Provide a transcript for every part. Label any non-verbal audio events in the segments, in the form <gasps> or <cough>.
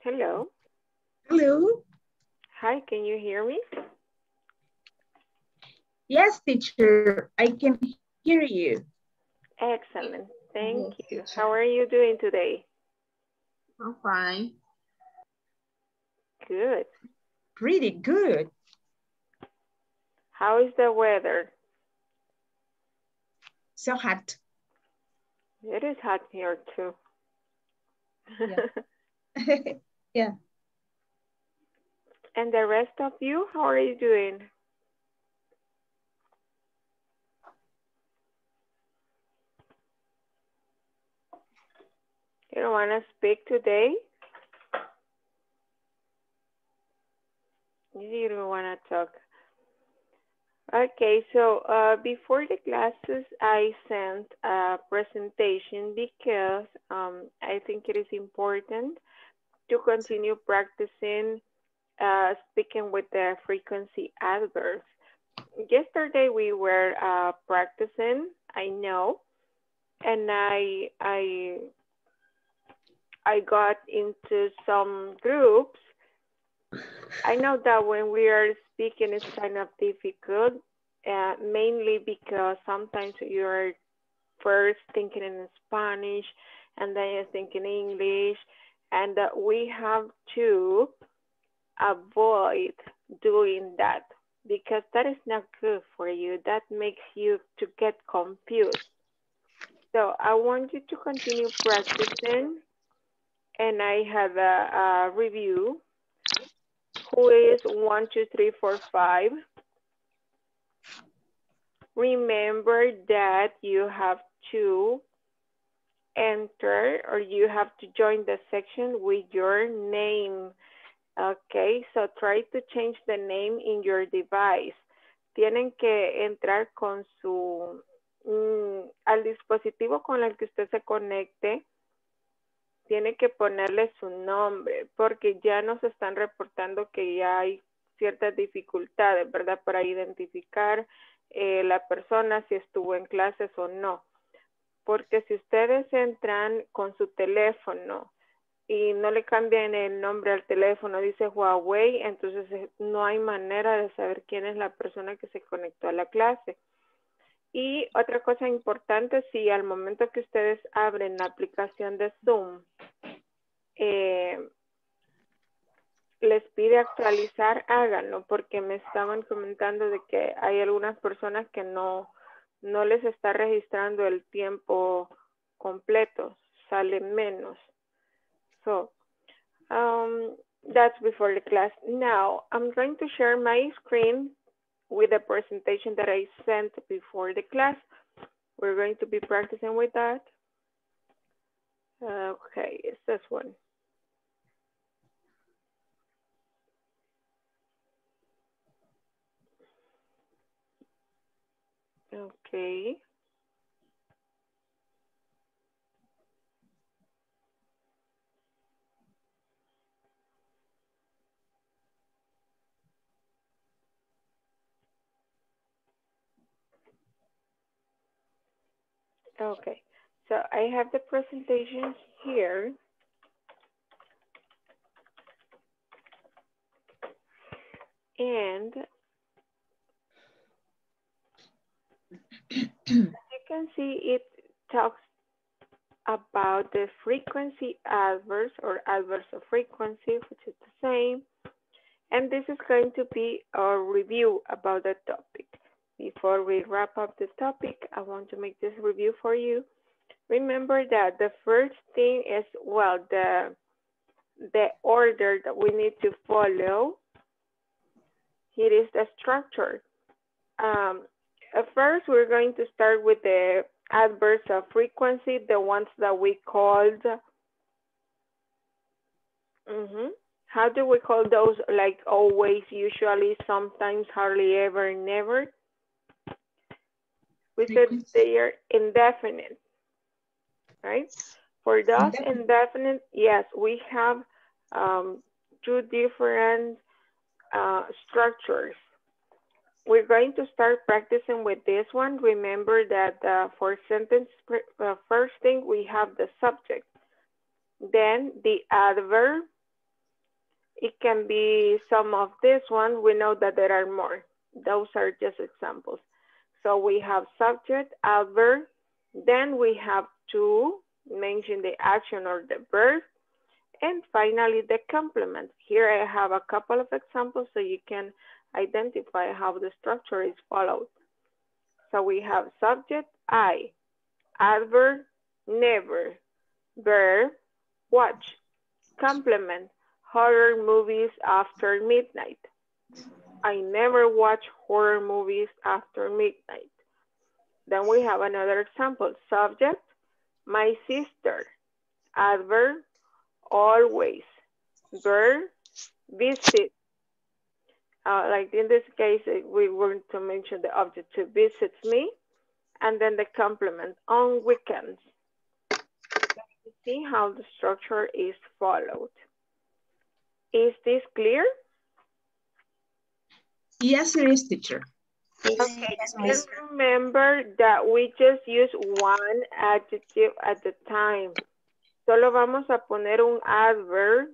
Hello. Hello. Hi, can you hear me? Yes, teacher, I can hear you. Excellent, thank Yes, you. teacher. How are you doing today? I'm fine. Good. Pretty good. How is the weather? So hot. It is hot here too. Yeah. <laughs> <laughs> yeah. and the rest of you, how are you doing? You don't want to speak today? You don't want to talk. Okay, so uh, before the classes, I sent a presentation because um, I think it is important to continue practicing uh, speaking with the frequency adverbs. Yesterday we were uh, practicing, I know, and I I I got into some groups. I know that when we are speaking, it's kind of difficult, uh, mainly because sometimes you're first thinking in Spanish and then you're thinking English, and we have to avoid doing that because that is not good for you. That makes you to get confused. So I want you to continue practicing and I have a, a review. Who is one, two, three, four, five? Remember that you have to enter or you have to join the section with your name. Okay, so try to change the name in your device. Tienen que entrar con su, mm, al dispositivo con el que usted se conecte tiene que ponerle su nombre porque ya nos están reportando que ya hay ciertas dificultades, ¿verdad? Para identificar eh, la persona si estuvo en clases o no. Porque si ustedes entran con su teléfono y no le cambian el nombre al teléfono, dice Huawei, entonces eh, no hay manera de saber quién es la persona que se conectó a la clase. Y otra cosa importante, si al momento que ustedes abren la aplicación de Zoom, eh, les pide actualizar, háganlo, porque me estaban comentando de que hay algunas personas que no, no les está registrando el tiempo completo, sale menos. So, um, that's before the class. Now, I'm going to share my screen with the presentation that I sent before the class. We're going to be practicing with that. Okay, it's this one. Okay. Okay, so I have the presentation here. And you can see, it talks about the frequency adverse or adverse of frequency, which is the same. And this is going to be a review about the topic. Before we wrap up the topic, I want to make this review for you. Remember that the first thing is, well, the, the order that we need to follow. It is the structure. Um, first, we're going to start with the adverbs of frequency, the ones that we called. Mm -hmm. How do we call those? Like always, usually, sometimes, hardly ever, never. We said they are indefinite, right? For those indefinite, indefinite yes, we have um, two different uh, structures. We're going to start practicing with this one. Remember that uh, for sentence, uh, first thing we have the subject, then the adverb, It can be some of this one. We know that there are more. Those are just examples. So we have subject, adverb, then we have to mention the action or the verb, and finally the complement. Here I have a couple of examples so you can identify how the structure is followed. So we have subject, I, adverb, never, verb, watch, complement, horror movies after midnight. I never watch horror movies after midnight. Then we have another example. Subject, my sister. Adverb, always. Verb, visit. Uh, like in this case, we want to mention the object to visits me and then the complement on weekends. See how the structure is followed. Is this clear? Yes, it is, teacher. Okay, just remember that we just use one adjective at the time. Solo vamos a poner un adverb,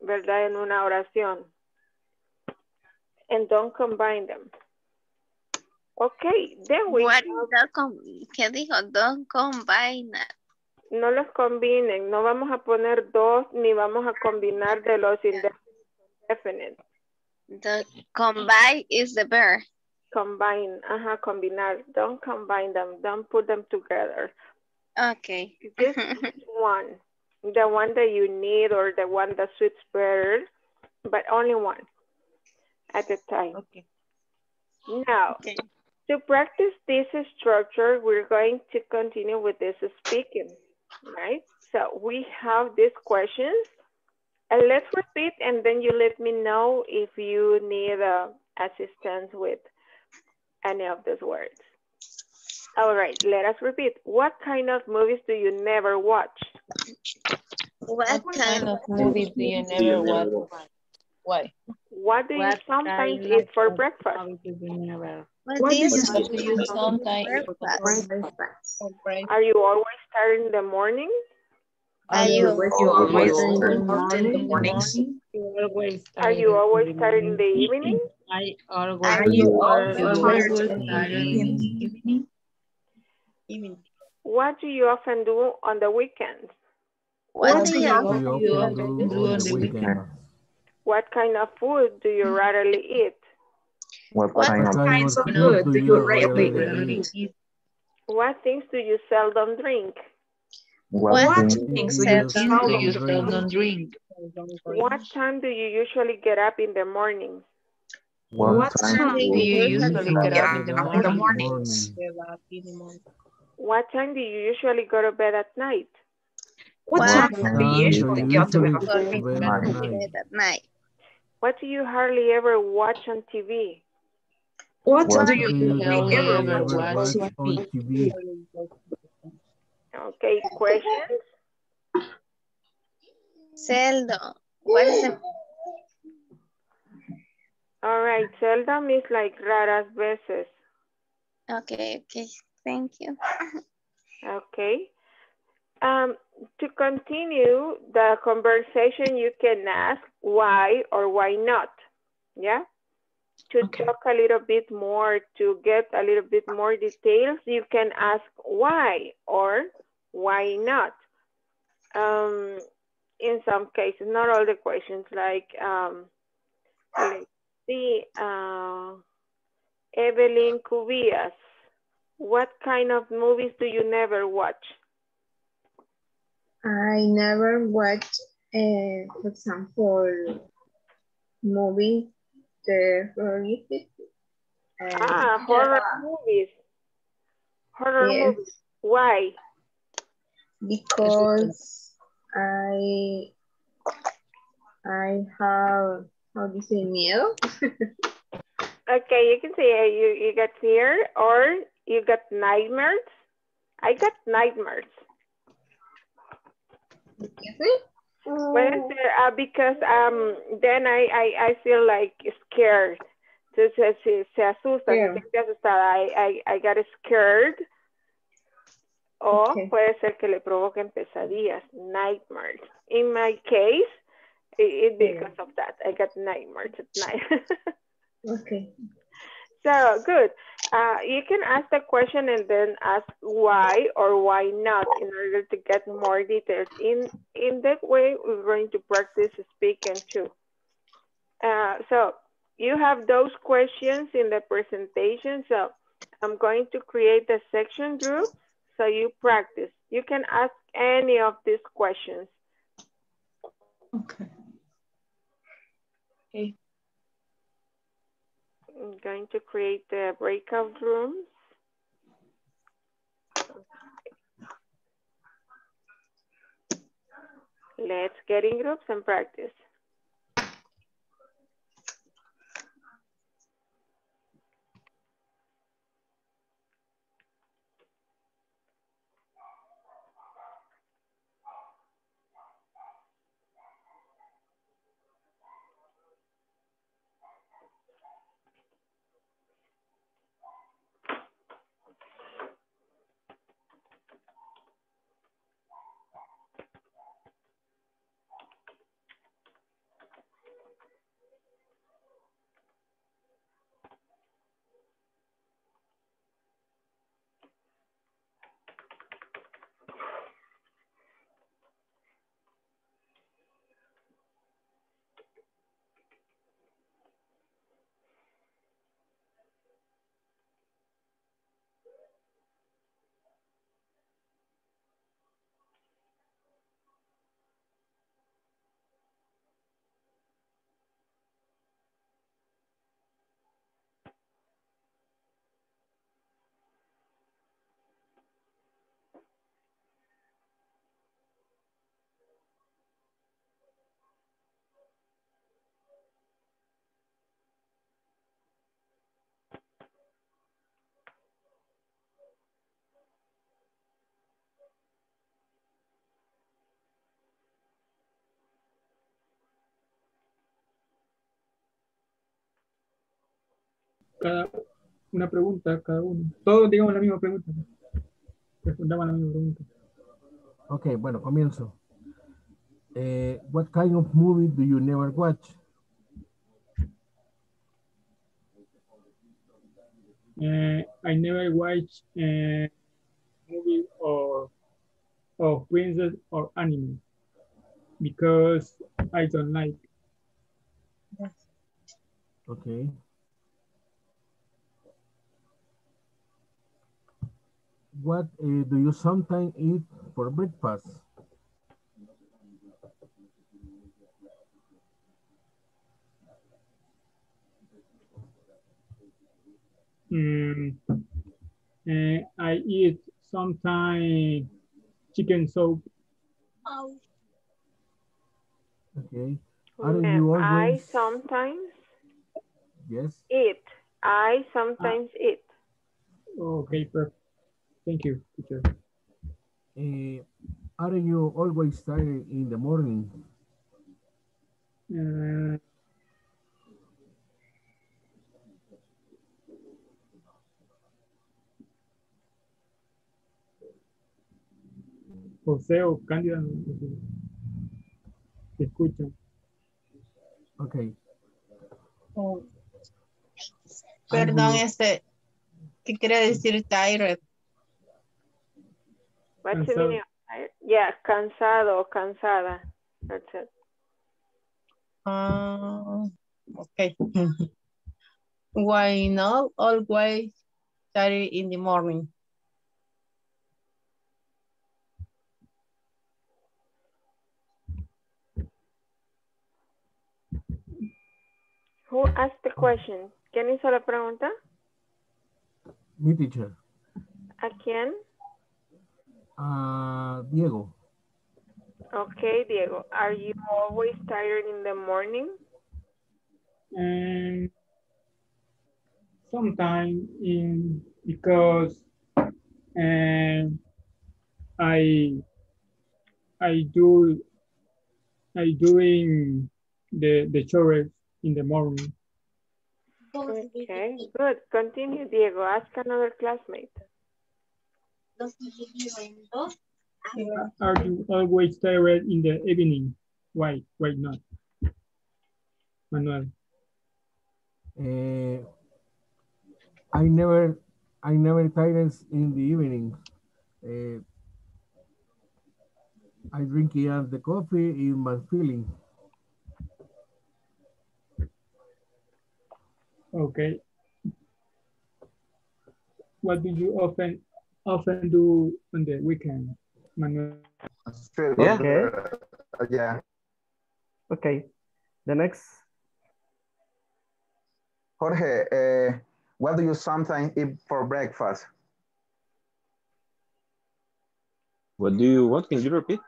¿verdad? En una oración. And don't combine them. Okay, then we What have, ¿Qué dijo? Don't combine. no los combinen, no vamos a poner dos ni vamos a combinar de los indefinite. The combine is the verb. Combine, ajá, combinar. Don't combine them, don't put them together. Okay. Just <laughs> one, the one that you need or the one that suits better, but only one at a time. Okay. Now, Okay. to practice this structure, we're going to continue with this speaking, right? So we have these questions. And let's repeat and then you let me know if you need uh, assistance with any of those words. All right, let us repeat. What kind of movies do you never watch? What What kind of movies do you never watch? Why? What do you sometimes eat of for breakfast? do What What do you do you do What do you for breakfast? Are you always tired in the morning? Are you You always Always out in the mornings? always Are you always tired in the evening? I always Are you always always tired tired in the evening? What do you often do on the weekends? What do you What do you often do on the weekend? What kind of food do you mm. rarely eat? What What kind of Kinds of food do you rarely eat? What things do you seldom drink? what What things Things do Seldom you Do you seldom seldom drink? What time do you usually get up in the morning? what What time time Do you usually get up in the Yeah, in the morning? mornings? What time do you usually go to bed at night? What What time time do you usually get to bed? go to Bed bed at at at night? What do you hardly ever watch on TV? What What do you hardly ever ever watch watch on on TV? Okay, questions? Seldom. What is it? All right, seldom is like raras veces. Okay, okay. Thank you. <laughs> Okay. Um, to continue the conversation, you can ask why or why not. Yeah. To Okay. talk a little bit more, to get a little bit more details, you can ask why or why not. Um, in some cases, not all the questions, like, um, let's see, uh, Evelyn Cubillas, what kind of movies do you never watch? I never watched, uh, for example, movie terroristic. and- Ah, horror movies. Horror Yes. movies. Why? because I I have how do you say miedo? <laughs> Okay, you can say uh, you, you got fear or you got nightmares. I got nightmares. Is it? Ser, uh, because um, then I, I, I feel like scared. Entonces, se, se asusta, se Yeah. siente asustada. I, I, I got scared. O Okay. puede ser que le provoquen pesadillas, nightmares. In my case, It, it because of that. I got nightmares at night. <laughs> Okay. so good. Uh, you can ask the question and then ask why or why not in order to get more details. In in that way, we're going to practice speaking too. Uh, so you have those questions in the presentation. So I'm going to create a section group so you practice. You can ask any of these questions. Okay. I'm going to create the breakout rooms. Let's get in groups and practice. Cada una pregunta cada uno. Todos digamos la misma pregunta. Respondamos la misma pregunta. Ok, bueno, comienzo. Eh, what kind of movie do you never watch? Uh, I never watch a movie or of princess or anime because I don't like. Okay. What uh, do you sometimes eat for breakfast? Mm, uh, I eat sometimes chicken soup. Okay. Aren't Um, you I sometimes Yes. eat. I sometimes eat. Okay, perfect. Thank you, teacher. Uh, aren't you always tired in the morning? Uh, José o Cándida, no sé. te escuchan. Okay. Perdón, este, ¿qué quiere decir tired? What's the Cansado. meaning? Yeah, cansado o cansada. That's it. Ah, okay. <laughs> Why not always tired in the morning? Who asked the question? ¿Quién hizo la pregunta? Mi teacher. ¿A quién? Uh, Diego. Okay, Diego. Are you always tired in the morning? And sometime in because and I I do I doing the the chores in the morning. Okay, good. Continue, Diego. Ask another classmate. Are you always tired in the evening? Why? Why not? Manuel. Eh, I never, I never tired in the evening. Eh, I drink it the coffee in my feeling. Okay. What do you often often do on the weekend, Manuel? Yeah. good. Uh, yeah. Okay. The next. Jorge, uh, what do you sometimes eat for breakfast? What do you, what can you repeat?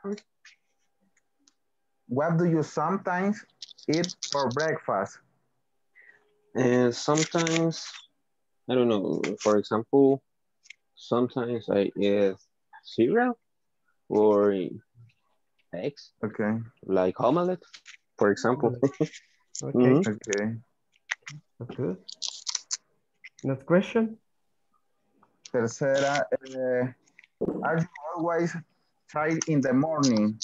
What do you sometimes eat for breakfast? And sometimes, I don't know, for example, sometimes I eat cereal or eggs, Okay. like omelette, for example. <laughs> Okay, Mhm. Okay. that's good. Next question. Tercera, uh, are you always tired in the morning?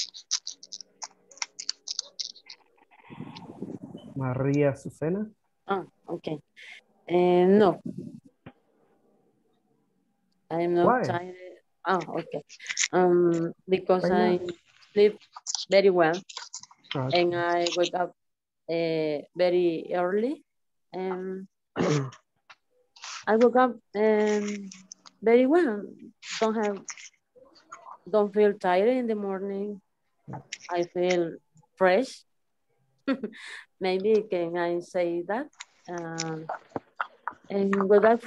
María Susana. Ah, okay. Uh, no. I'm not Why? tired. Ah, okay. Um, because I sleep very well Okay. and I wake up uh, very early and I woke up um, very well. Don't have, don't feel tired in the morning. I feel fresh. <laughs> Maybe can I say that? Um, and wake up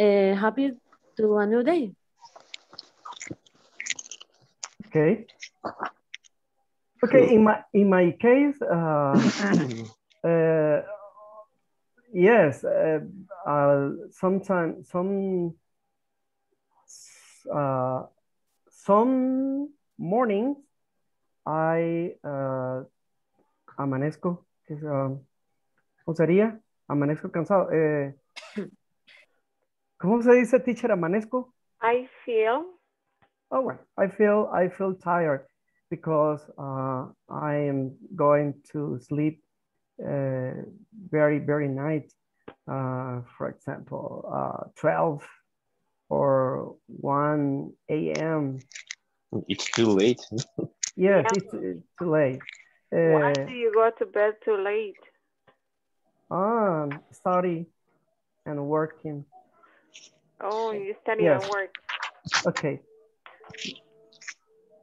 uh, happy to a new day. Okay. Okay, in my in my case, uh, <coughs> uh, yes, uh, uh, sometimes some uh, some mornings I uh, amanezco, que es, um, ¿cómo sería? Amanezco cansado. Eh, ¿Cómo se dice, teacher? Amanezco. I feel Oh, well, I feel I feel tired because uh, I am going to sleep uh, very very night. Uh, for example, uh, 12 or 1 a.m. It's too late. Yes, Yeah. it's, it's too late. why Uh, do you go to bed too late? um, study and working. Oh, you study Yes. and work. Okay.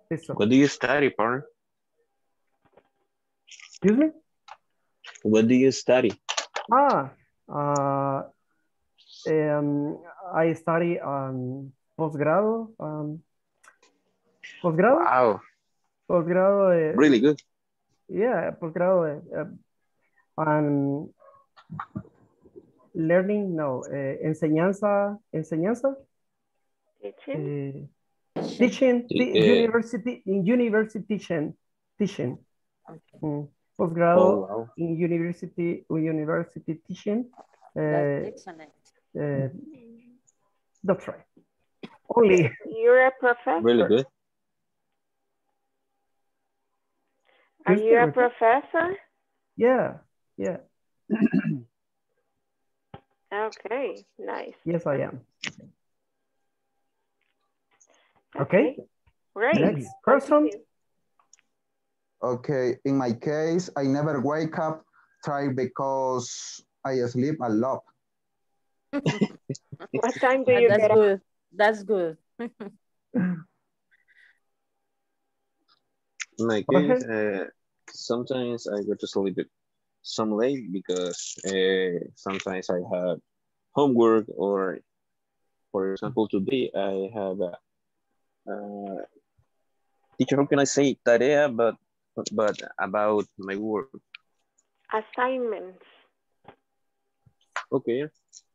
Listen, What do you study, partner? excuse me? What do you study? Ah, uh, um, I study um, posgrado, um, posgrado, Wow, posgrado, eh, really good. yeah, posgrado, eh, eh, um, learning, no, eh, enseñanza, enseñanza, Teaching? eh, teaching, eh. university, in university teaching, teaching, Okay. mm, Oh, posgrado wow. in university, university teaching, That's eh, excellent. That's right. Only, You're a professor? Really good. Are you a professor? yeah, yeah, Okay, nice. yes, I am. Okay, Great. next person. Okay, in my case, I never wake up tired because I sleep a lot. <laughs> What time do you That's get up? good. That's good. In my Okay. case, uh, sometimes I go to sleep at some late because uh, sometimes I have homework or, for example, today I have a, uh, teacher, how can I say tarea, but, but about my work. Assignments. Okay.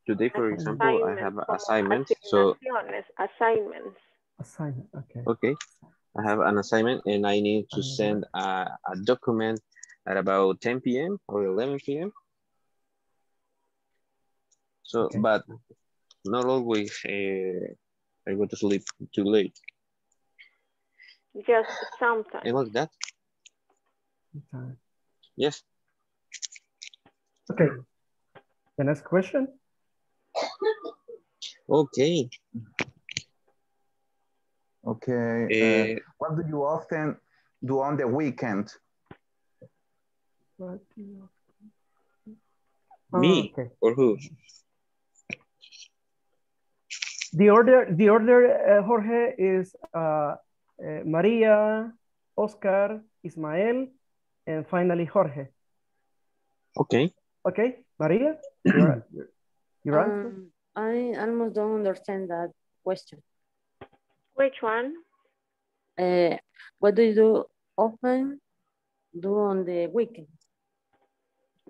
Today, for example, I have an como assignment. So, asignaciones, assignments. Assignment, okay. okay, I have an assignment and I need to send a, a document at about 10 p.m. or 11 p.m. So, Okay. but not always uh, I go to sleep too late. Just sometimes. And like that, Okay. yes. Okay. The next question. Okay. Okay. uh, Eh, what do you often do on the weekend? What do you- me Okay. or who? The order, the order, uh, Jorge, is uh, uh, Maria, Oscar, Ismael, and finally Jorge. Okay. Okay, Maria, your, your answer? Um, I almost don't understand that question. Which one? Uh, what do you do often do on the weekend?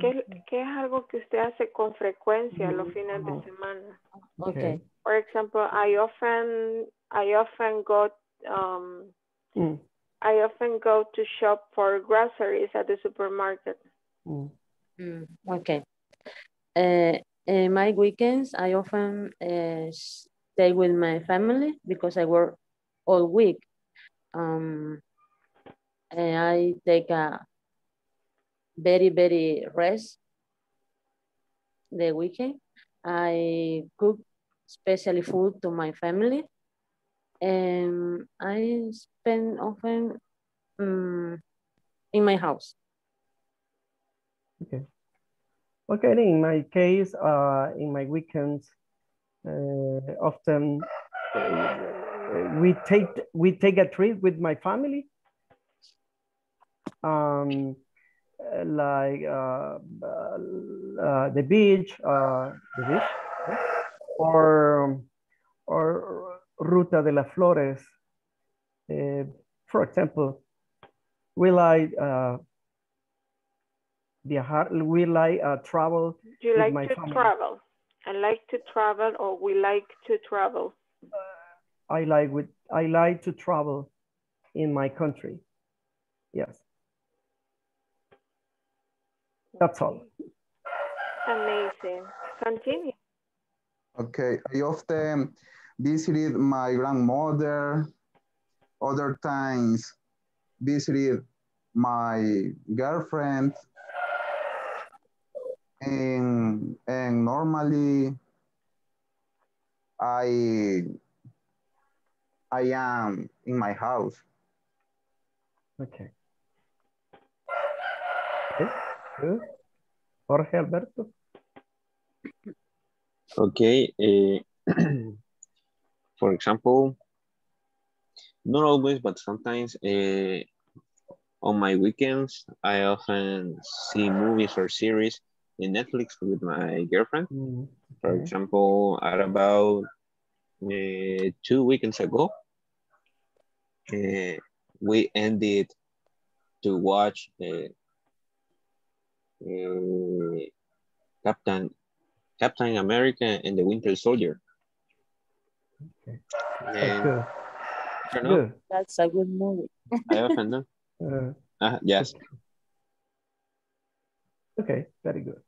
¿Qué, qué es algo que usted hace con frecuencia los fines de semana? Okay. For example, I often I often go um Mm, I often go to shop for groceries at the supermarket. mm, Mm, okay. Uh, in my weekends, I often uh, stay with my family because I work all week. Um, and I take a very, very rest the weekend. I cook specially food to my family. And I spend often um, in my house. Okay. Okay, in my case, uh, in my weekends, uh, often uh, we take we take a trip with my family. Um, like uh, uh, the beach, uh, the beach, or or Ruta de las Flores. Uh, for example, we like uh, viajar, we like uh, travel Do you like to family. travel? I like to travel or we like to travel. I like with I like to travel in my country. Yes. That's all. Amazing. Continue. Okay, I often visited my grandmother. Other times visited my girlfriend. And, and normally I I am in my house. Okay. Jorge Alberto. Okay. eh, for example, not always, but sometimes eh, on my weekends, I often see movies or series in Netflix with my girlfriend. Mm, For okay. example, at about eh, two weekends ago, eh, we ended to watch eh, eh, Captain Captain America and the Winter Soldier. Okay. And That's good. I don't know, Good. That's a good movie. I often do. Uh, Ah, yes. okay. Very good.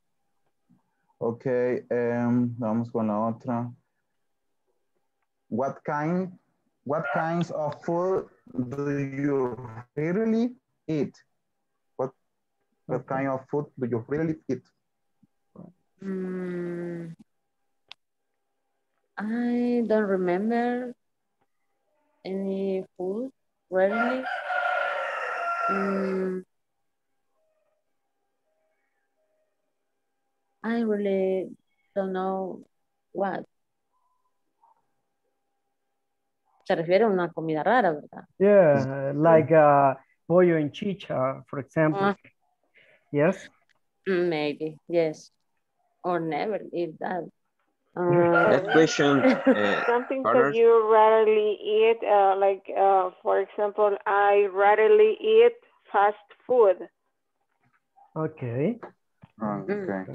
Okay, em, vamos con la otra. What kind, what kinds of food do you really eat? What, kind of food do you really eat? Mm, I don't remember any food really. Mm, I really don't know what. Se refiere a una comida rara, ¿verdad? Yeah, like uh, pollo en chicha, for example. Ah. Yes. Maybe, yes. Or never eat that. That Uh, question, <laughs> uh, Something Connor? that you rarely eat, uh, like uh, for example, I rarely eat fast food. Okay. Ah, Mm. okay.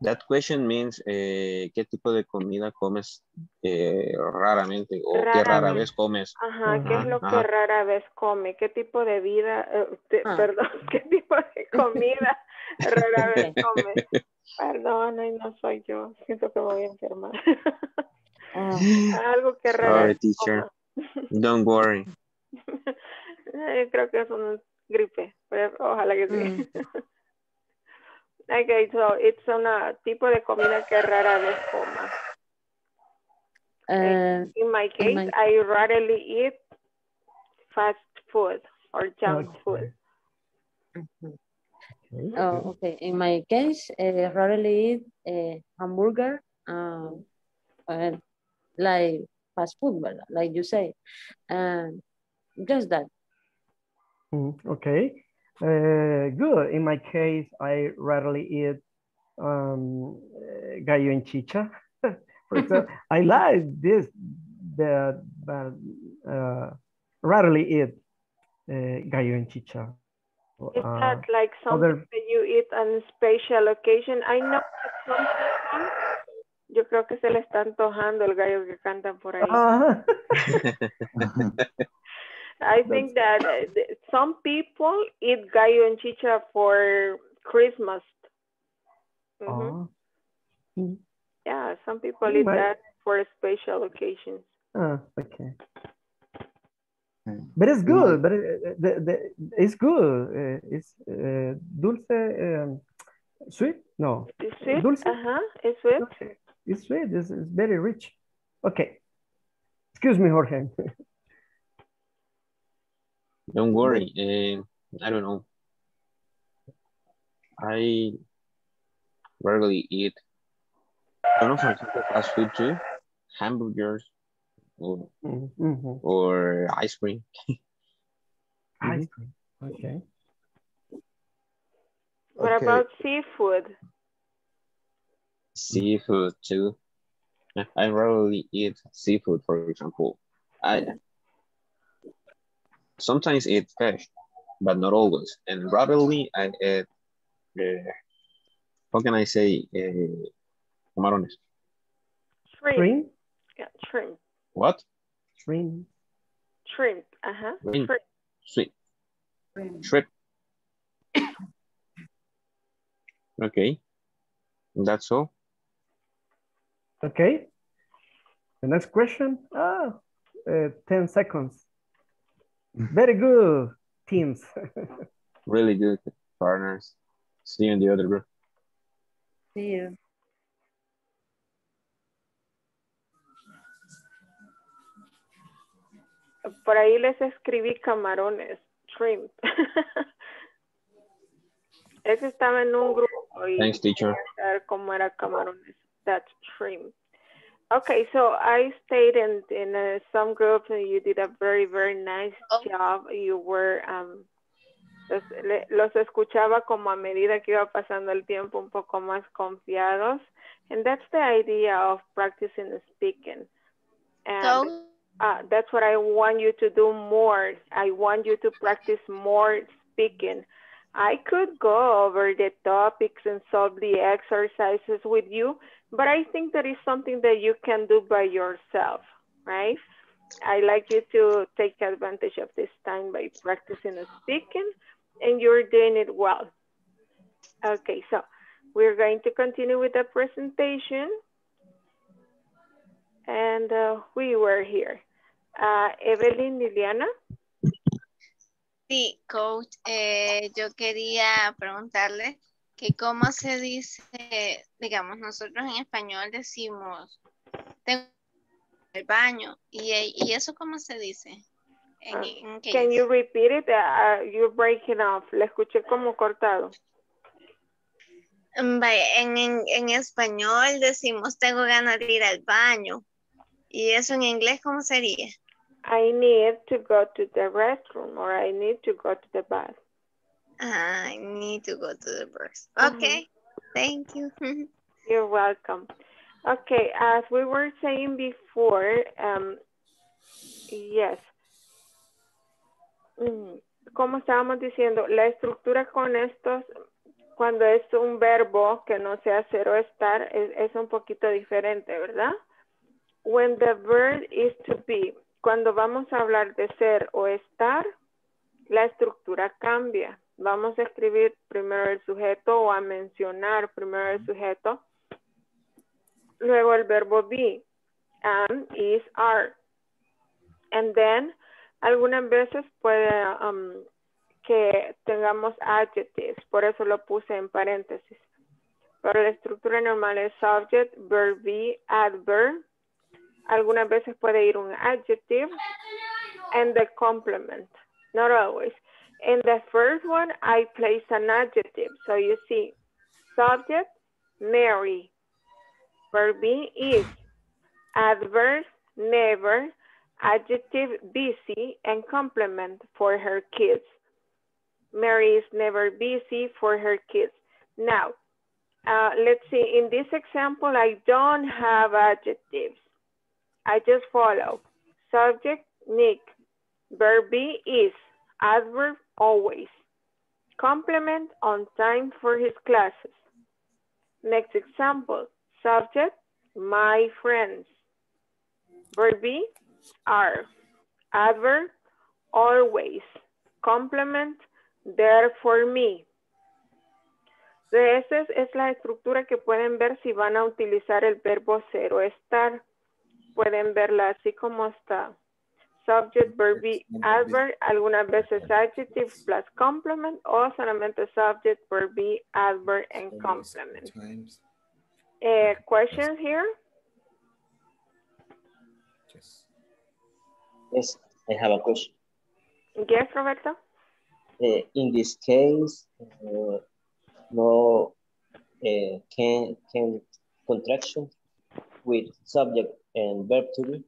Mm. that question means eh, qué tipo de comida comes eh, raramente o qué rara vez comes. Ajá, ¿qué es lo que rara vez come? ¿Qué tipo de vida, eh, de- Ah. perdón, <laughs> qué tipo de comida <laughs> rara vez Ok. come? Perdón, ay, no soy yo, siento que me voy a enfermar. ah, <laughs> Algo que rara Sorry, vez teacher. coma. Don't worry. Eh, Creo que es gripe, pero ojalá que sí. Okay, so it's una tipo de comida que rara vez coma. Uh, In my case, my- I rarely eat fast food or junk Okay. food. Oh, okay. In my case, uh, rarely eat a hamburger, um, and like fast food, ¿verdad? like you say, and just that. Mm, Okay. Uh, good. In my case, I rarely eat um, uh, gallo en chicha. <laughs> For example, I like this, the, but uh, rarely eat uh, gallo en chicha. Is Uh, that like something other- that you eat on a special occasion? I know that some yo creo que se le está antojando el gallo que cantan por ahí. Ah, <laughs> <laughs> I think that uh, some people eat gallo en chicha for Christmas. Mhm. ah, Yeah, some people Mm, eat but- that for special occasions. ah, okay. But it's good. But it, the, the, it's good. Uh, it's uh, dulce, um, sweet. No, Is sweet? Dulce? Uh-huh, it's sweet. Okay. It's sweet. It's, it's very rich. Okay. Excuse me, Jorge. <laughs> Don't worry. eh, I don't know. I rarely eat. I don't know, for example, fast food too. Hamburgers or, Mhm. or ice cream. <laughs> Ice cream. Okay. What Okay. about seafood? Seafood too. I rarely eat seafood, for example. I sometimes eat fish, but not always. And rarely I eat, uh, how can I say, uh, camarones? Shrimp. Shrimp. Yeah, shrimp. What? Shrimp. Shrimp. Uh-huh. Shrimp. Shrimp. Sweet. Shrimp. Okay. That's all. Okay. The next question. Ah, uh, 10 seconds. Very good, teams. Really good partners. See you in the other group. See you. Por ahí les escribí camarones, shrimp. <laughs> Ese estaba en un grupo y Thanks, teacher. saber cómo era camarones. That's shrimp. Okay, so I stayed in in uh, some groups and you did a very very nice Oh. job. You were um los, los escuchaba como a medida que iba pasando el tiempo un poco más confiados. And that's the idea of practicing speaking. And Go. uh, that's what I want you to do more. I want you to practice more speaking. I could go over the topics and solve the exercises with you, but I think that is something that you can do by yourself, right? I like you to take advantage of this time by practicing speaking, and you're doing it well. Okay, so we're going to continue with the presentation. And uh, we were here. Uh, Evelyn Liliana. Sí, coach, eh, yo quería preguntarle que cómo se dice, digamos, nosotros en español decimos, tengo el baño, y, y eso cómo se dice. En, en qué Can you repeat it? Uh, you're breaking off. Le escuché como cortado. Mm, en, en, en español decimos tengo ganas de ir al baño. ¿Y eso en inglés cómo sería? I need to go to the restroom or I need to go to the bath. I need to go to the birth. Okay, thank you. <laughs> You're welcome. Okay, as we were saying before, um, yes. Mm, Como estábamos diciendo, la estructura con estos, cuando es un verbo que no sea ser o estar, es, es un poquito diferente, ¿verdad? When the verb is to be, cuando vamos a hablar de ser o estar, la estructura cambia. Vamos a escribir primero el sujeto o a mencionar primero el sujeto luego el verbo be, am, is, are. And then, algunas veces puede um, que tengamos adjectives, por eso lo puse en paréntesis. Pero la estructura normal es subject, verb be, adverb. Algunas veces puede ir un adjective and the complement. Not always. In the first one, I place an adjective. So you see, subject, Mary. Verb be is. Adverb, never. Adjective, busy. And complement for her kids. Mary is never busy for her kids. Now, uh, let's see, in this example, I don't have adjectives. I just follow. Subject, Nick. Verb be is. Adverb, always. Complement, on time for his classes. Next example, subject, my friends. Verb be, are. Adverb, always. Complement, there for me. De es, la estructura que pueden ver si van a utilizar el verbo ser o estar. Pueden verla así como está. Subject, verb, be, adverb, algunas veces adjective plus complement o solamente subject, verb, be, adverb, and complement. Uh, questions here? Yes, I have a question. Yes, Roberto? Uh, in this case, uh, no uh, can can contraction with subject and verb to be.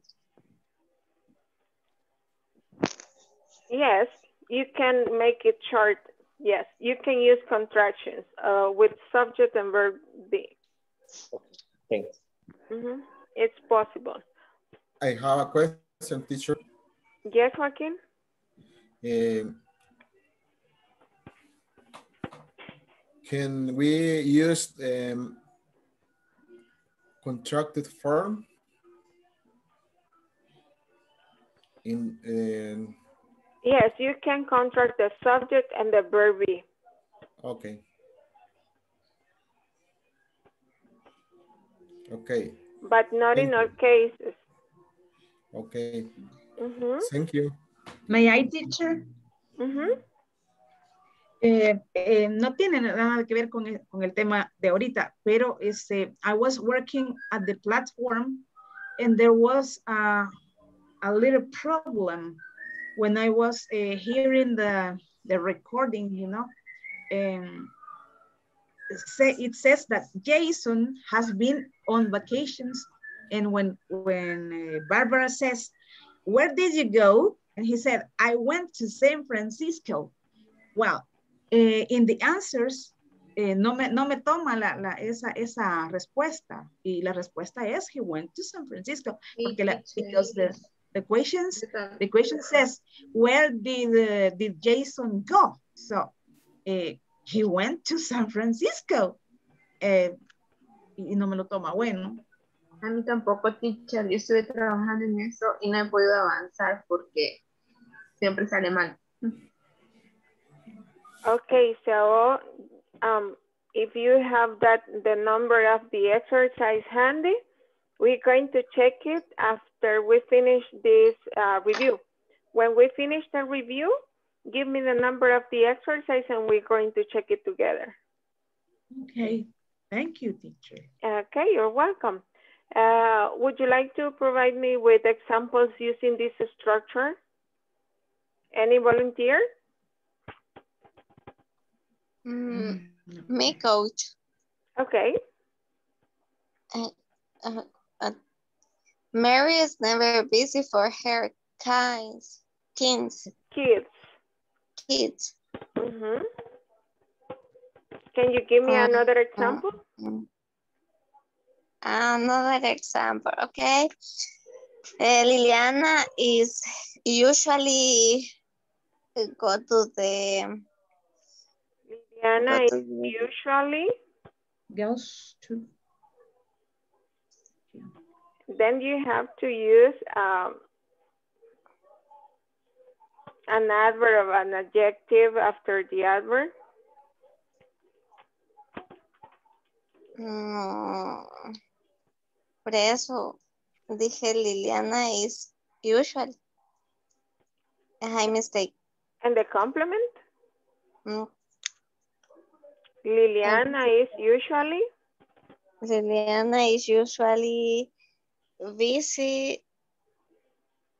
Yes, you can make it short. Yes, you can use contractions uh, with subject and verb be. Okay, thanks. Mm -hmm. It's possible. I have a question, teacher. Yes, Joaquin? Um, can we use um, contracted form in, in Yes, you can contract the subject and the verb be. Okay. Okay. But not Thank in all cases. Okay. Mm -hmm. Thank you. May I, teacher? Mm -hmm. eh, eh, no tiene nada que ver con el, con el tema de ahorita, pero este, I was working at the platform and there was a, a little problem when I was uh, hearing the, the recording, you know, and it says that Jason has been on vacations and when, when uh, Barbara says, where did you go? And he said, I went to San Francisco. Well, uh, in the answers, eh, no, me, no me toma la, la, esa, esa respuesta. Y la respuesta es, he went to San Francisco. Porque la, because the, the questions, the question says, where did, uh, did Jason go? So, eh, he went to San Francisco. Eh, y no me lo toma bueno. A mí tampoco, teacher. Yo estuve trabajando en eso y no he podido avanzar porque siempre sale mal. Okay, so um, if you have that the number of the exercise handy, we're going to check it after we finish this uh, review. When we finish the review, give me the number of the exercise and we're going to check it together. Okay, thank you, teacher. Okay, you're welcome. Uh, would you like to provide me with examples using this structure? Any volunteer? Mm, me, coach. Okay. Uh, uh, Mary is never busy for her kids. Kids. Kids. Kids. Mm -hmm. Can you give me another example? Another example, okay. Uh, Liliana is usually go to the Liliana is usually goes to then you have to use um, an adverb of an adjective after the adverb. No. Por eso dije Liliana is usual. I mistake. And the complement? Mm. Liliana is usually? Liliana is usually visit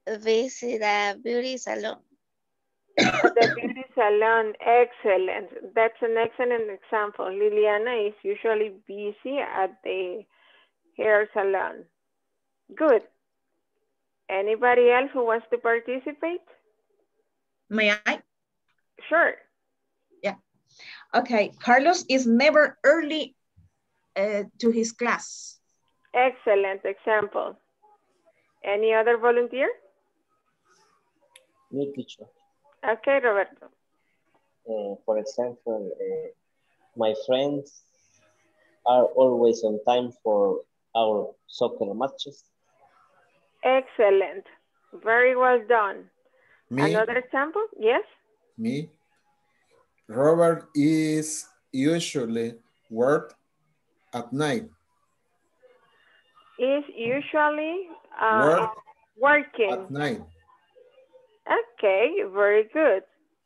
visit a beauty salon. <coughs> the beauty salon, excellent. That's an excellent example. Liliana is usually busy at the hair salon. Good. Anybody else who wants to participate? May I? Sure. Yeah. Okay. Carlos is never early uh, to his class. Excellent example. Any other volunteer? Me, teacher. Okay, Roberto. Uh, for example, uh, my friends are always on time for our soccer matches. Excellent. Very well done. Me, Another example? Yes? me. Robert is usually work at night. Is usually uh, Work working. at night. Okay, very good.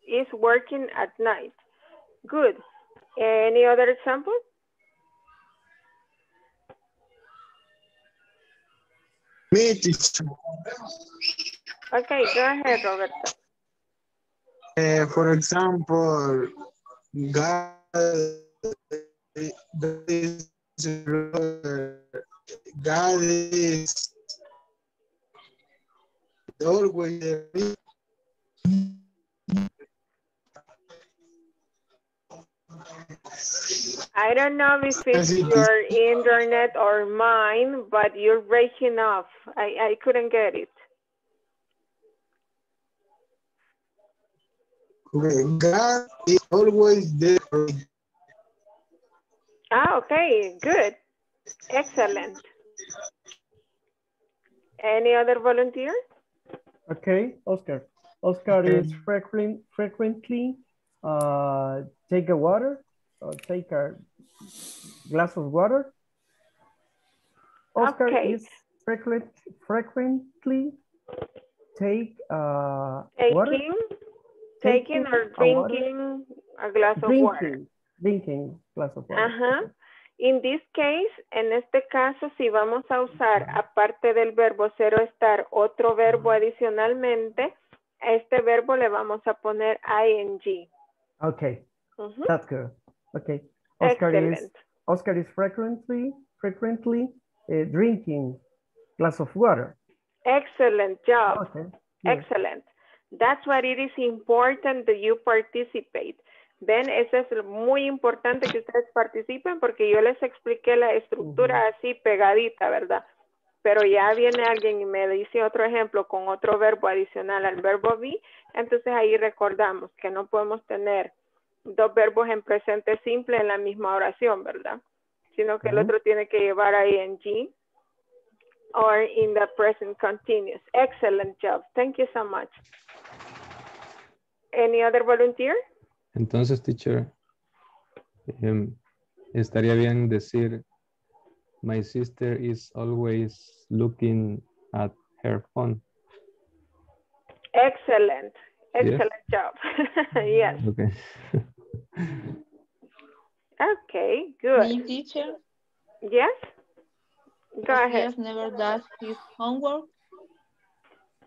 Is working at night. Good. Any other example? Me, teacher. Okay, go ahead, Roberto. Uh, for example, God is, God is always there. I don't know if it's your internet or mine, but you're breaking off. I, I couldn't get it. God is always there. Ah, okay, good. Excellent. Any other volunteer? Okay, Oscar. Oscar is frequent, frequently uh, take a water or take a glass of water. Oscar Okay. is frequent, frequently take uh, Taking, water. taking or drinking a glass of water. Drinking, drinking glass of water. Ajá. In this case, en este caso, si vamos a usar, aparte del verbo cero estar, otro verbo adicionalmente, a este verbo le vamos a poner ing. Okay, Ujú. that's good. Okay, Oscar is. Oscar is frequently frequently uh, drinking glass of water. Excellent job. Okay. Excellent. That's why it is important that you participate. Ven, eso es muy importante que ustedes participen porque yo les expliqué la estructura así pegadita, ¿verdad? Pero ya viene alguien y me dice otro ejemplo con otro verbo adicional al verbo be, entonces ahí recordamos que no podemos tener dos verbos en presente simple en la misma oración, ¿verdad? Sino que el otro tiene que llevar ing or in the present continuous. Excellent job. Thank you so much. Any other volunteer? Entonces, teacher, em, estaría bien decir, my sister is always looking at her phone. Excellent. Excellent job. <laughs> yes. Okay. Okay, good. Me teacher, Yes? Go ahead. Yes, never does his homework.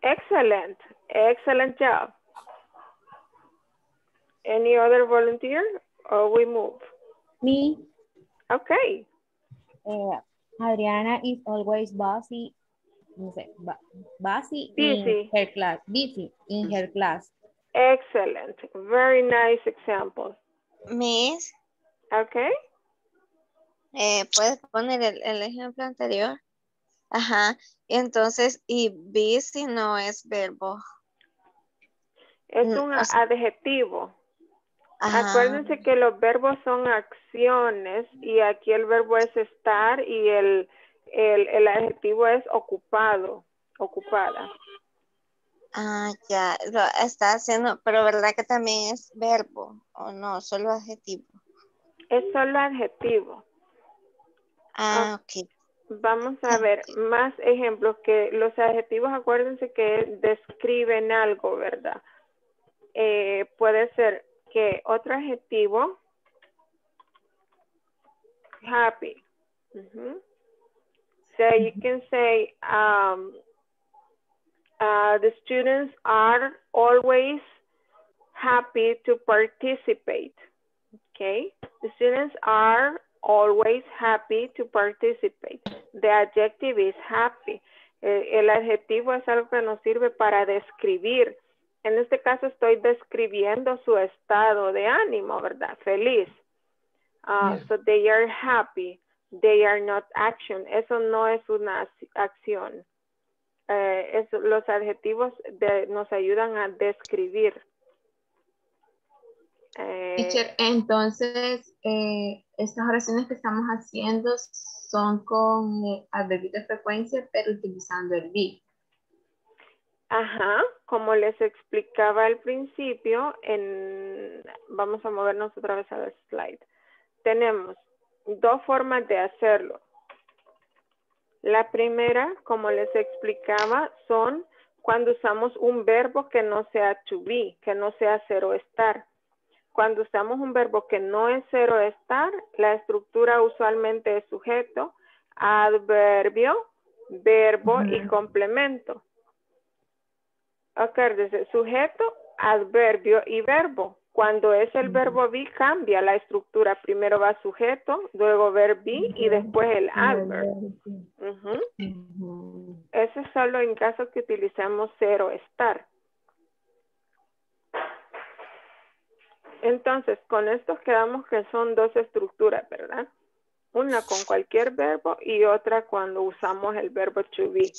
Excellent. Excellent job. Any other volunteer or we move? Me, Okay. uh, Adriana is always busy, no sé, bu- busy, Busy. in her class, busy in her class. Excellent. Very nice example. Miss, Okay. eh, ¿puedes poner el, el ejemplo anterior? Ajá. Y entonces, y busy no es verbo. Es Mm, un o sea- adjetivo. Ajá. Acuérdense que los verbos son acciones y aquí el verbo es estar y el, el, el adjetivo es ocupado, ocupada. Ah, ya, lo está haciendo, pero ¿verdad que también es verbo o no? Solo adjetivo. Es solo adjetivo. Ah, ok. Vamos a ver más ejemplos que los adjetivos, acuérdense que describen algo, ¿verdad? Eh, puede ser que otro adjetivo, happy. So you can say, um, uh, the students are always happy to participate. Okay, the students are always happy to participate. The adjective is happy. Eh, el adjetivo es algo que nos sirve para describir. En este caso estoy describiendo su estado de ánimo, ¿verdad? Feliz. Uh, So they are happy. They are not action. Eso no es una acción. Eh, es, los adjetivos de, nos ayudan a describir. Eh, Teacher, entonces, eh, estas oraciones que estamos haciendo son con eh, adverbio de frecuencia, pero utilizando el be. Ajá, como les explicaba al principio, en, vamos a movernos otra vez a la slide. Tenemos dos formas de hacerlo. La primera, como les explicaba, son cuando usamos un verbo que no sea to be, que no sea ser o estar. Cuando usamos un verbo que no es ser o estar, la estructura usualmente es sujeto, adverbio, verbo y complemento. Acuérdense, sujeto, adverbio y verbo. Cuando es el verbo be, cambia la estructura. Primero va sujeto, luego verbo be y después el adverb. Ujú. Eso es solo en caso que utilicemos ser o estar. Entonces, con estos quedamos que son dos estructuras, ¿verdad? Una con cualquier verbo y otra cuando usamos el verbo to be.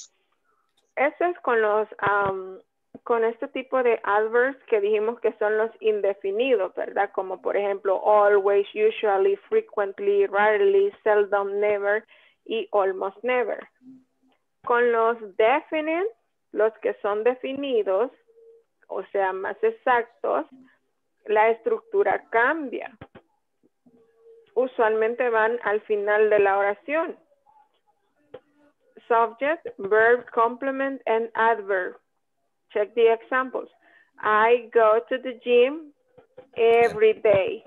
Eso es con los, am, con este tipo de adverbs que dijimos que son los indefinidos, ¿verdad? Como por ejemplo, always, usually, frequently, rarely, seldom, never y almost never. Con los definite, los que son definidos, o sea, más exactos, la estructura cambia. Usualmente van al final de la oración. Subject, verb, complement, and adverb. Check the examples. I go to the gym every day.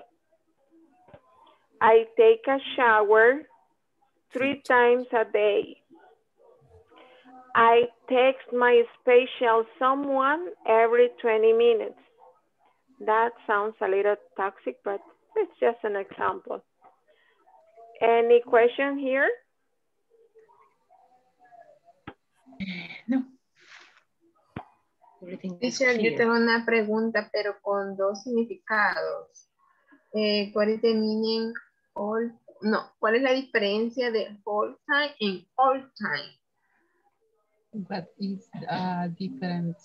I take a shower three times a day. I text my special someone every 20 minutes. That sounds a little toxic, but it's just an example. Any question here? Teacher, yo tengo una pregunta, pero con dos significados. Eh, ¿Cuál es el meaning all? No, ¿cuál es la diferencia de all time and all time? What is uh, different?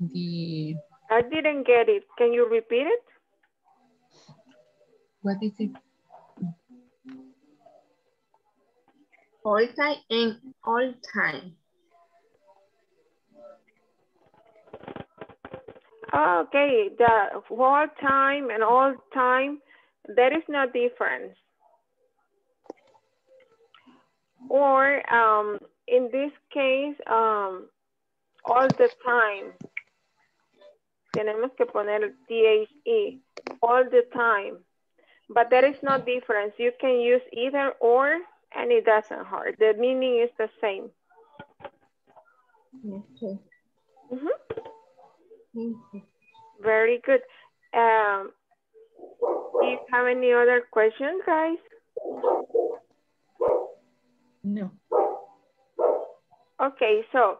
The I didn't get it. Can you repeat it? what is it? All time and all time. Okay, the whole time and all time, there is no difference. Or um, in this case, um, all the time. Tenemos que poner THE, all the time. But there is no difference. You can use either or and it doesn't hurt. The meaning is the same. Okay. Thank you. Very good. Um, do you have any other questions, guys? No. Okay, so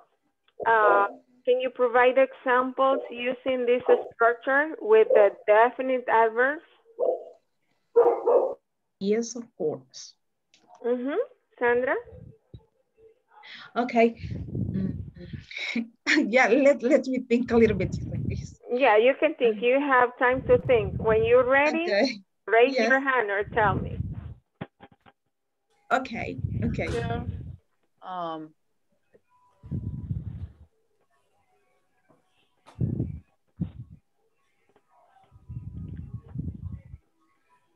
uh, can you provide examples using this structure with the definite adverbs? Yes, of course. Mm-hmm. Sandra? Okay. Mm. <laughs> yeah, let, let me think a little bit. please. Yeah, you can think. You have time to think. When you're ready, Okay. raise Yes. your hand or tell me. Okay, okay. Um,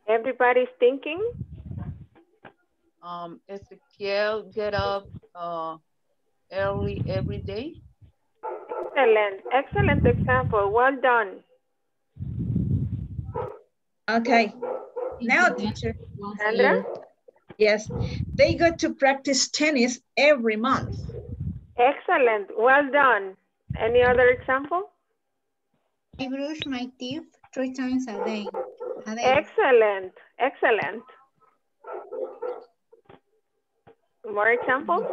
Everybody's thinking? um, Ezekiel get up uh, early every day. Excellent. Excellent example. Well done. Okay. Now, teacher. Sandra? Yes, they go to practice tennis every month. Excellent. Well done. Any other example? I brush my teeth three times a day. A day. Excellent. Excellent. More examples?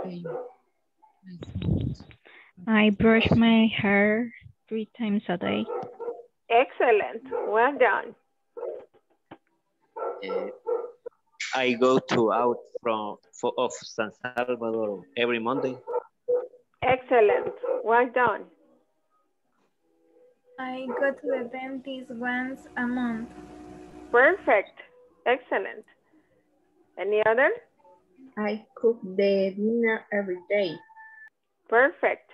I brush my hair three times a day. Excellent. Well done. Uh, I go to out from for, of San Salvador every Monday. Excellent. Well done. I go to the dentist once a month. Perfect. Excellent. Any other? I cook the dinner every day. Perfect.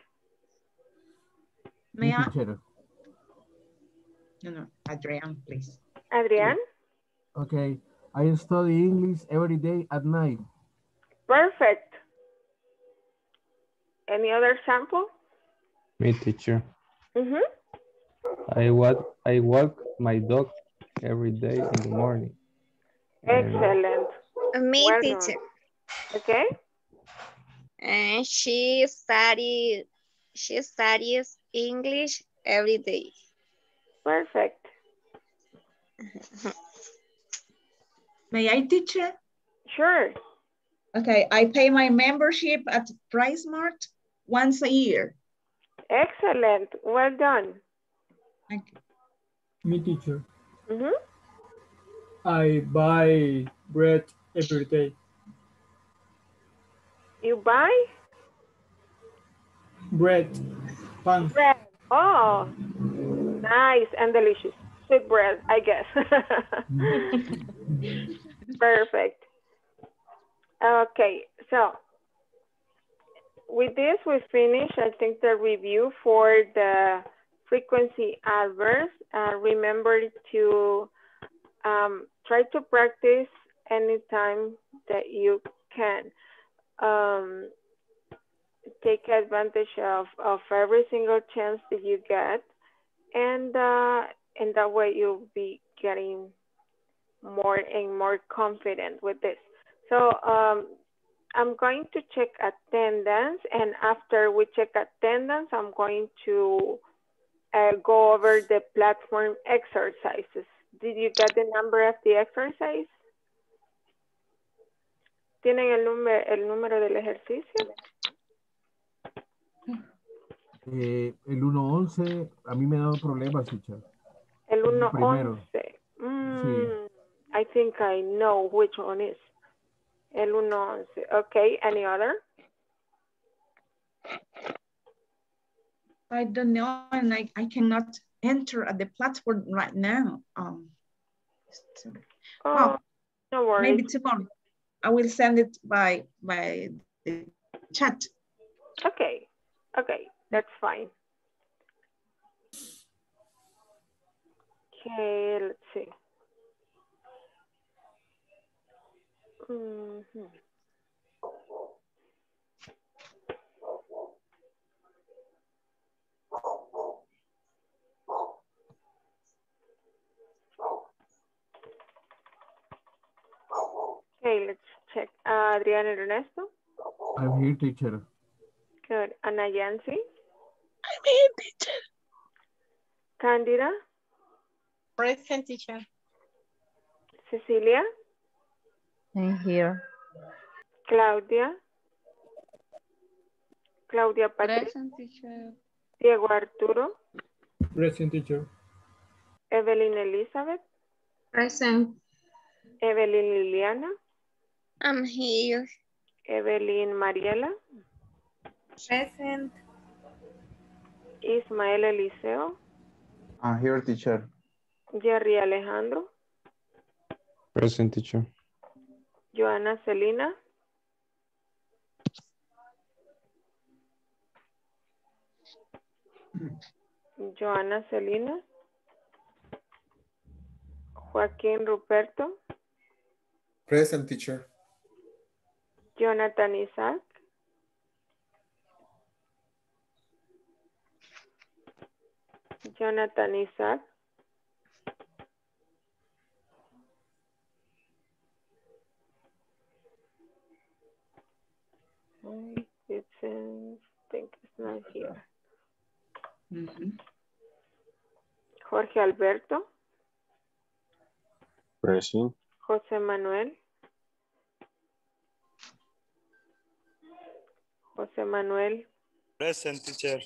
May I? No, no, Adrian, please. Adrian? Okay. I study English every day at night. Perfect. Any other sample? Me, teacher. Mm-hmm. I walk, I walk my dog every day in the morning. Excellent. Me, Well done. teacher. Okay. And she studies she studies English every day. Perfect. <laughs> May I, teacher? Sure. Okay, I pay my membership at PriceSmart once a year. Excellent. Well done. Thank you. Me teacher. Mm-hmm. I buy bread every day. You buy Bread, pan. bread. Oh, nice and delicious. Sweet bread, I guess. <laughs> Perfect. Okay, so with this we finish, I think, the review for the frequency adverbs. Uh, remember to um, try to practice anytime that you can. Um, take advantage of, of every single chance that you get. And, uh, and that way you'll be getting more and more confident with this. So um, I'm going to check attendance and after we check attendance, I'm going to uh, go over the platform exercises. Did you get the number of the exercise? ¿Tienen el, número el número del ejercicio? Eh, el 1.11 a mí me ha dado problemas, teacher. El primero. 1.11. Mm, I think I know which one is. El 1.11. Okay, any other? I don't know, and I, I cannot enter at the platform right now. Um, so- Oh, well, no worries. maybe tomorrow. I will send it by by the chat. Okay, okay, that's fine. Okay, let's see. Mhm. Okay, let's check. Uh, Adriana Ernesto. I'm here, teacher. Good. Ana Yancy. I'm here, teacher. Candida. Present teacher. Cecilia. I'm here. Claudia. Claudia Patricia. Present teacher. Diego Arturo. Present teacher. Evelyn Elizabeth. Present. Evelyn Liliana. I'm here. Evelyn Mariela. Present. Ismael Eliseo. I'm here, teacher. Jerry Alejandro. Present teacher. Joana Celina. Joana Celina. Joaquín Ruperto. Present teacher. Jonathan Isaac. Jonathan Isaac. It seems, I think it's not here. Mm -hmm. Jorge Alberto. Present. José Manuel. José Manuel. Present, teacher.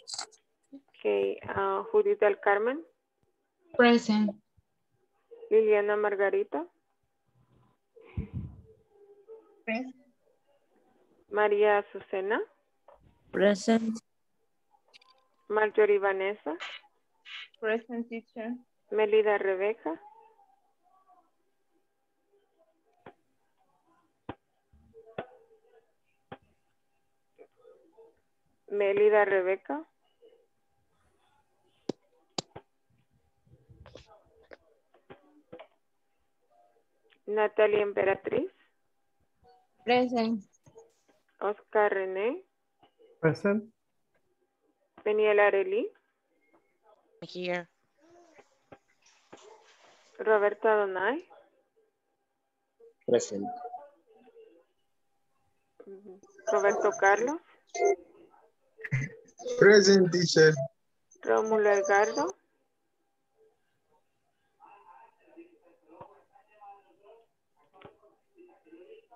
Okay. ah, Judith del Carmen. Present. Liliana Margarita. Present. María Azucena. Present. Marjorie Vanessa. Present teacher. Melida Rebeca. Melida Rebeca. Natalia Emperatriz. Present. Oscar René. Present. Peniel Areli. Here. Roberto Adonai. Present. Roberto Carlos. Present teacher. Rómulo Edgardo.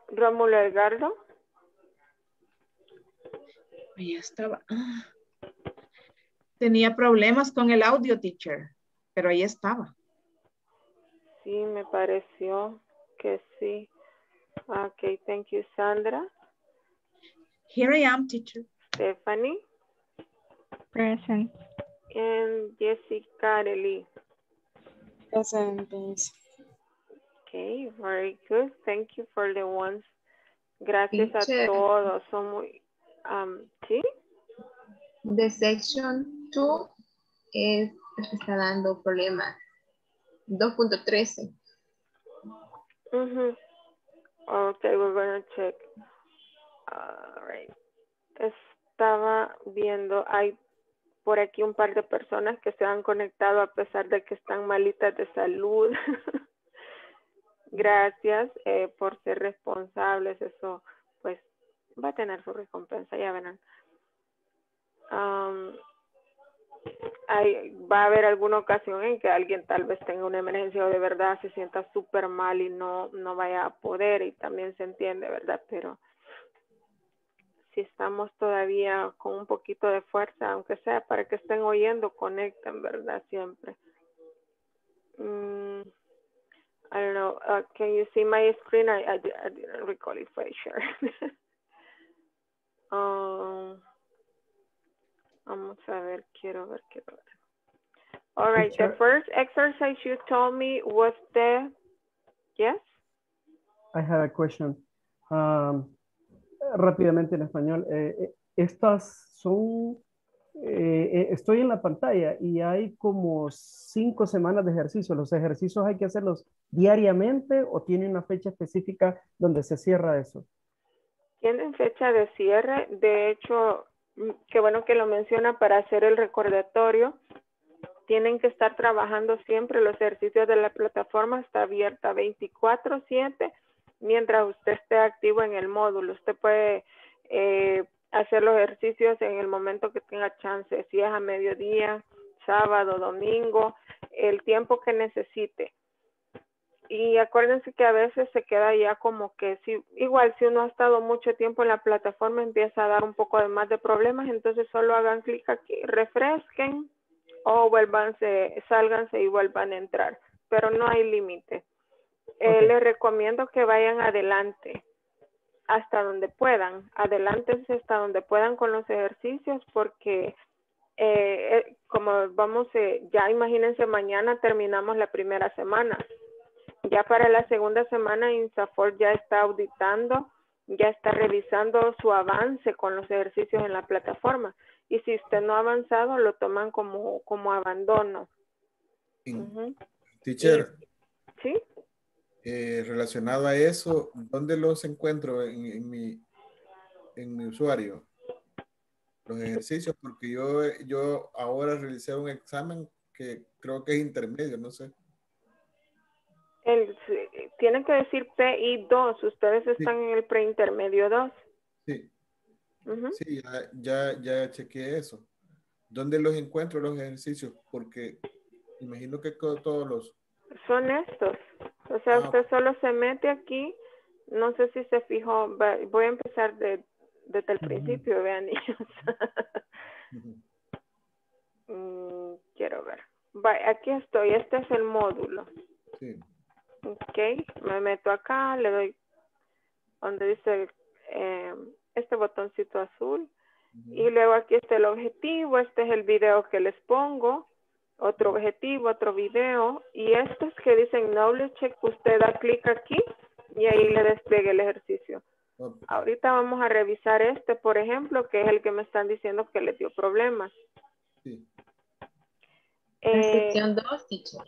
Rómulo Edgardo. Ya estaba. Tenía problemas con el audio, teacher, pero ahí estaba. Sí, me pareció que sí. Okay, thank you, Sandra. Here I am, teacher. Stephanie Present. and Jessica Areli. Present, please. Okay, very good. Thank you for the ones. Gracias a Teacher. todos. Son muy, um, ¿sí? The section 2 es está dando problemas. 2.13. Mhm. Okay, we're gonna check. All right. Estaba viendo, hay por aquí un par de personas que se han conectado a pesar de que están malitas de salud. <laughs> Gracias eh, por ser responsables. Eso, pues, va a tener su recompensa, ya verán. Hay, va a haber alguna ocasión en que alguien tal vez tenga una emergencia o de verdad se sienta súper mal y no, no vaya a poder y también se entiende, ¿verdad? Pero si estamos todavía con un poquito de fuerza, aunque sea para que estén oyendo, conecten, ¿verdad? Siempre. Mm, I don't know. Uh, can you see my screen? I, I, I didn't recall it for sure. um, vamos a ver, quiero ver, quiero ver. All right, the first exercise you told me was the, yes? I have a question. Um, rápidamente en español. eh, eh, estas son, eh, eh, estoy en la pantalla y hay como cinco semanas de ejercicio. ¿Los ejercicios hay que hacerlos diariamente o tiene una fecha específica donde se cierra eso? Tienen fecha de cierre. De hecho, mm, qué bueno que lo menciona para hacer el recordatorio. Tienen que estar trabajando siempre. Los ejercicios de la plataforma está abierta 24/7 mientras usted esté activo en el módulo. Usted puede eh, hacer los ejercicios en el momento que tenga chance, si es a mediodía, sábado, domingo, el tiempo que necesite. Y acuérdense que a veces se queda ya como que si, igual si uno ha estado mucho tiempo en la plataforma empieza a dar un poco de más de problemas, entonces solo hagan clic aquí, refresquen o vuélvanse, sálganse y vuelvan a entrar, pero no hay límite. Eh. Les recomiendo que vayan adelante hasta donde puedan, adelántense hasta donde puedan con los ejercicios porque eh, eh, como vamos, eh, ya imagínense mañana terminamos la primera semana. Ya para la segunda semana INSAFOR ya está auditando, ya está revisando su avance con los ejercicios en la plataforma. Y si usted no ha avanzado, lo toman como, como abandono. Ujú. Teacher, ¿Sí? Eh, relacionado a eso, ¿dónde los encuentro en, en mi, en mi usuario? Los ejercicios, porque yo, yo ahora realicé un examen que creo que es intermedio, no sé. El, tienen que decir PI2. Ustedes están en el preintermedio 2. Sí, sí, ya, ya, ya chequeé eso. ¿Dónde los encuentro los ejercicios? Porque Imagino que todos los... Son estos. O sea, Ah, usted solo se mete aquí. No sé si se fijó. Voy a empezar de- desde el principio, vean <laughs> niños. Mm, quiero ver. Aquí estoy. Este es el módulo. Sí. Ok. Me meto acá, le doy donde dice eh, este botoncito azul. Y luego aquí está el objetivo. Este es el video que les pongo. Otro objetivo, otro video. Y estos que dicen Knowledge Check, usted da clic aquí y ahí le despliegue el ejercicio. Ahorita vamos a revisar este, por ejemplo, que es el que me están diciendo que les dio problemas. Sí. La Eh, sección 2, teacher.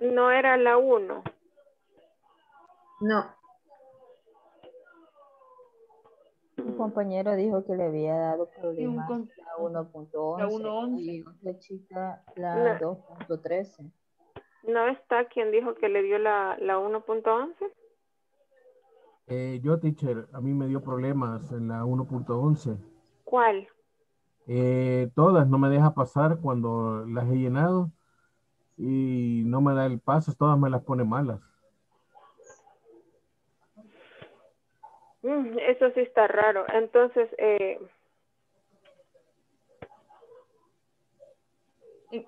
no era la 1. No. Un compañero dijo que le había dado problemas con- la 1.11 la 1.11. y otra chica la No. 2.13. ¿No está quien dijo que le dio la, la 1.11? Eh, yo, teacher, a mí me dio problemas en la 1.11. ¿Cuál? Eh, todas no me deja pasar cuando las he llenado y no me da el paso, todas me las pone malas. Eso sí está raro. Entonces, eh,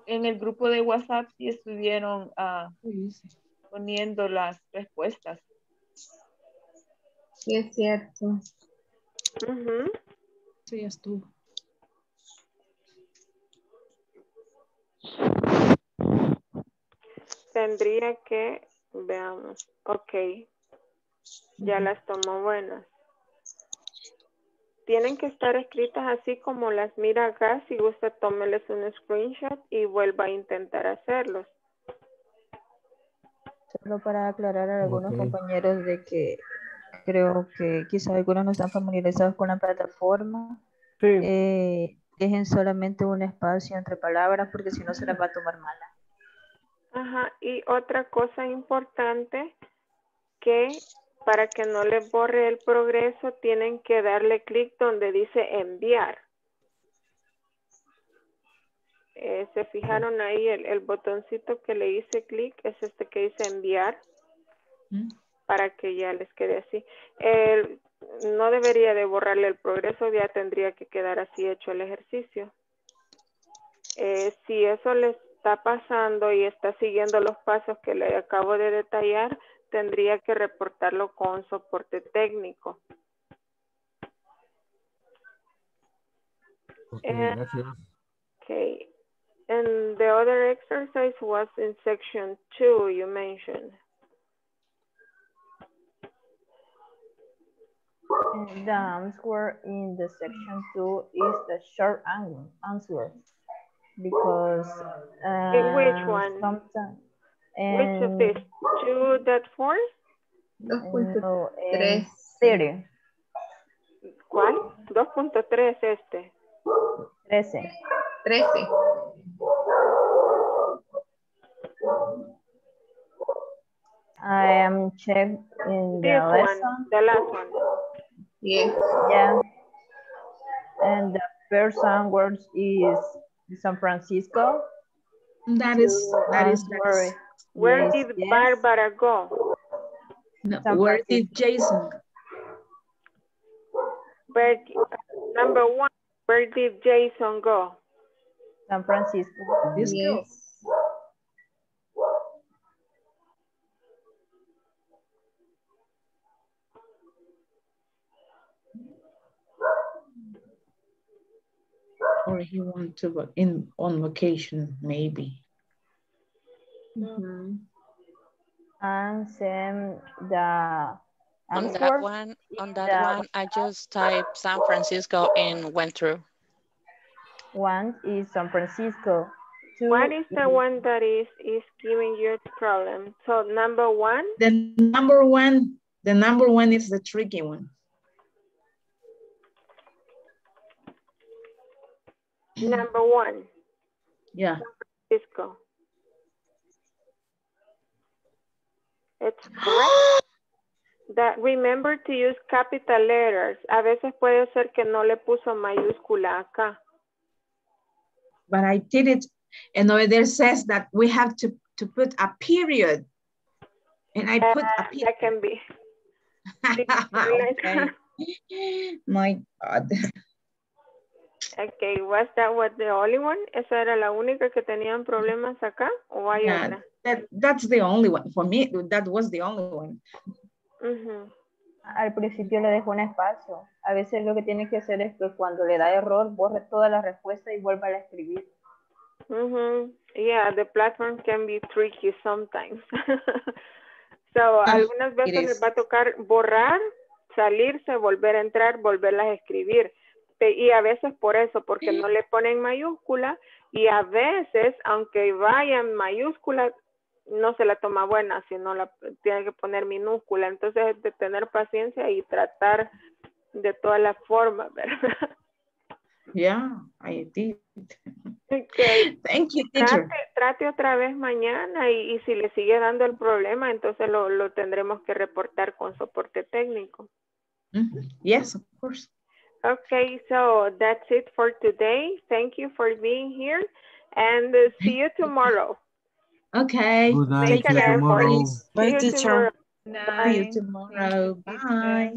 En, el grupo de WhatsApp sí estuvieron ah, poniendo las respuestas. Sí, es cierto. Sí, ya estuvo. tendría que, veamos, ok, ya las tomo buenas. Tienen que estar escritas así como las mira acá. Si gusta, tómeles un screenshot y vuelva a intentar hacerlos. Solo para aclarar a algunos compañeros de que creo que quizás algunos no están familiarizados con la plataforma. eh, dejen solamente un espacio entre palabras porque si no se las va a tomar mala. Ajá, y otra cosa importante que para que no les borre el progreso tienen que darle clic donde dice enviar. Eh, ¿Se fijaron ahí el, el botoncito que le hice clic? Es este que dice enviar para que ya les quede así. No debería de borrarle el progreso, ya tendría que quedar así hecho el ejercicio. Eh, si eso le está pasando y está siguiendo los pasos que le acabo de detallar, tendría que reportarlo con soporte técnico. Ok, Eh, gracias. Okay. And the other exercise was in section two, you mentioned. And the answer in the section two is the short an- answer because In which uh, one? sometimes Which of these? Two that four? no, tres. en theory, ¿Cuál? 2.3 este. 13. 13. I am checked in the This one, lesson. the last one. Yes. Yeah. And the first word is San Francisco. That is, that is, To that is. answer Where yes, did yes. Barbara go? No, where did Jason? Where, uh, number one, where did Jason go? San Francisco. This girl. Yes. Or he went to in on vacation, maybe. Mm-hmm. And then the On that one, on that the one, I just typed San Francisco and went through. one is San Francisco. Two What is the one that is, is giving you the problem? So number one, The number one, the number one is the tricky one. number one, Yeah. Cisco. It's <gasps> correct. That remember to use capital letters. A veces puede ser que no le puso mayúscula acá. But I did it And over there says that we have to, to put a period. And I put a ah, period. That can be. <laughs> okay. My God. Okay, was that what the only one? ¿Esa era la única que tenían problemas acá? ¿O hay Yeah, otra? that, that's the only one. For me, that was the only one. Ujú. Al principio le dejo un espacio. A veces lo que tiene que hacer es que cuando le da error, borre toda la respuesta y vuelva a escribir. Yeah, the platform can be tricky sometimes. <laughs> so, Ah, algunas it veces is. les va a tocar borrar, salirse, volver a entrar, volverlas a escribir. Pe- Y a veces por eso, porque no le ponen mayúscula y a veces, aunque vaya en mayúscula, no se la toma buena, sino la tiene que poner minúscula. Entonces, es de tener paciencia y tratar de todas las formas, ¿verdad? Yeah, I did. Okay. Thank you, teacher. Trate, trate otra vez mañana y, y si le sigue dando el problema, entonces lo, lo tendremos que reportar con soporte técnico. Mhm. Yes, of course. Okay, so that's it for today. Thank you for being here and uh, see you tomorrow. Okay. Good night. Make See an you effort. tomorrow. See you tomorrow. See you tomorrow. Bye.